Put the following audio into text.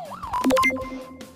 you